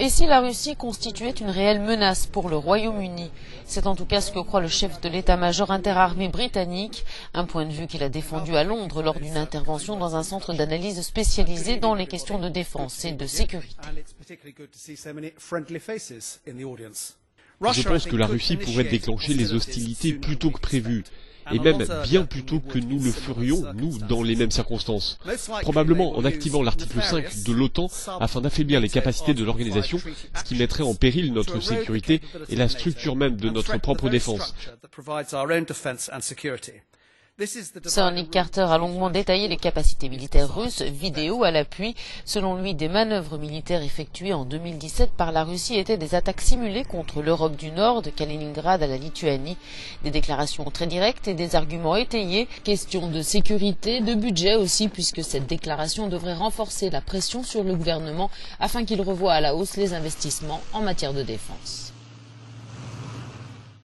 Et si la Russie constituait une réelle menace pour le Royaume-Uni? C'est en tout cas ce que croit le chef de l'état-major interarmé britannique, un point de vue qu'il a défendu à Londres lors d'une intervention dans un centre d'analyse spécialisé dans les questions de défense et de sécurité. Je pense que la Russie pourrait déclencher les hostilités plus tôt que prévu et même bien plus tôt que nous le ferions, nous, dans les mêmes circonstances. Probablement en activant l'article 5 de l'OTAN afin d'affaiblir les capacités de l'organisation, ce qui mettrait en péril notre sécurité et la structure même de notre propre défense. Sir Carter a longuement détaillé les capacités militaires russes, vidéo à l'appui. Selon lui, des manœuvres militaires effectuées en 2017 par la Russie étaient des attaques simulées contre l'Europe du Nord, de Kaliningrad à la Lituanie. Des déclarations très directes et des arguments étayés. Question de sécurité, de budget aussi, puisque cette déclaration devrait renforcer la pression sur le gouvernement afin qu'il revoie à la hausse les investissements en matière de défense.